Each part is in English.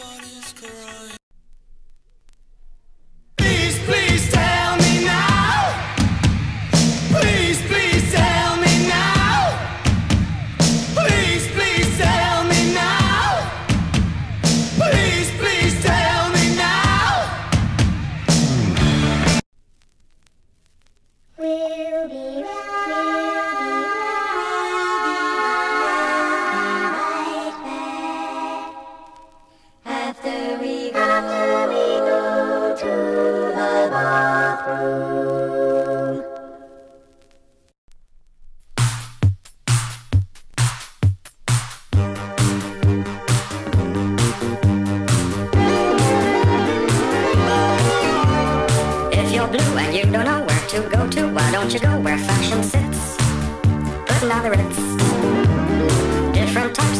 Nobody's crying. you're blue and you don't know where to go to. Why don't you go where fashion sits? Putting on the ritz. Different types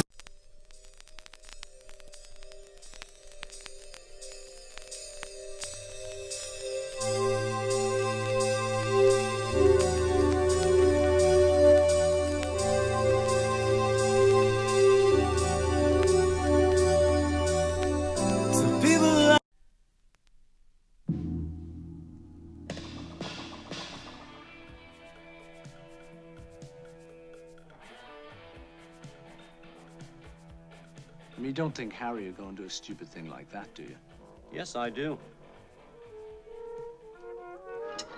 I mean, you don't think Harry would go and do a stupid thing like that, do you? Yes, I do.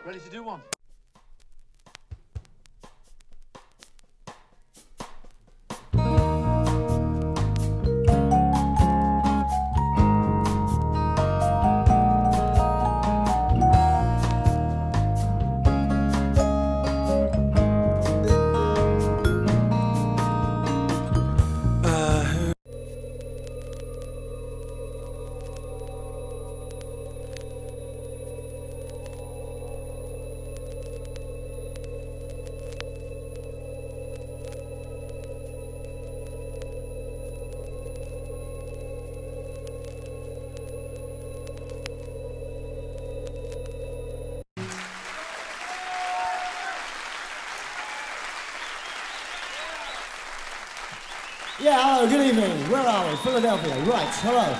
Ready to do one? Yeah, hello, good evening. Where are we? Philadelphia. Right, hello.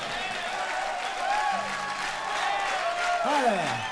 Hi there.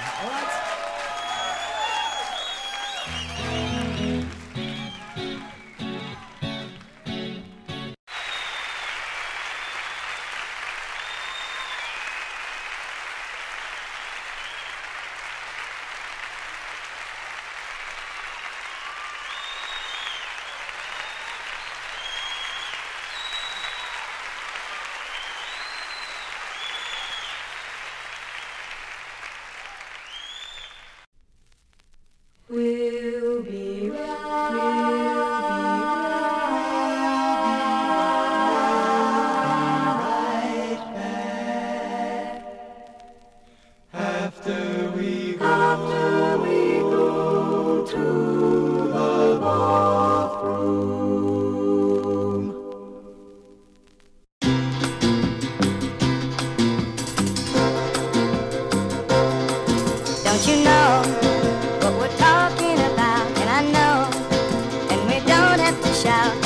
笑。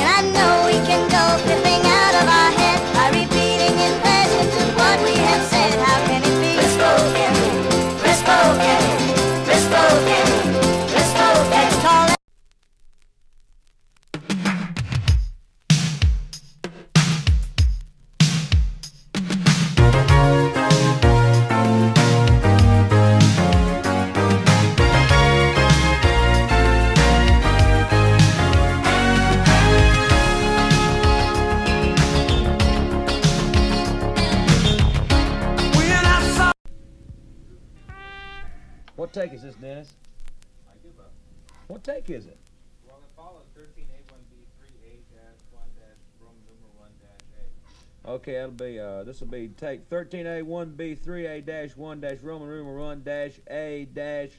take is this, Dennis? I give up. What take is it? Well, it follows 13A1B3A-1-Roman numeral 1-A. Okay, that'll be, uh, this will be take 13A1B3A-1-Roman numeral 1-A-A-A.